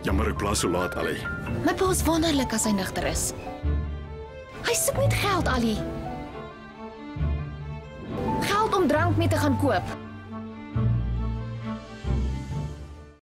Jammer ek plaas so laat, Ali. My pa is wonderlik as hy nigter is. Hy soek net geld, Ali. Geld om drank mee te gaan koop.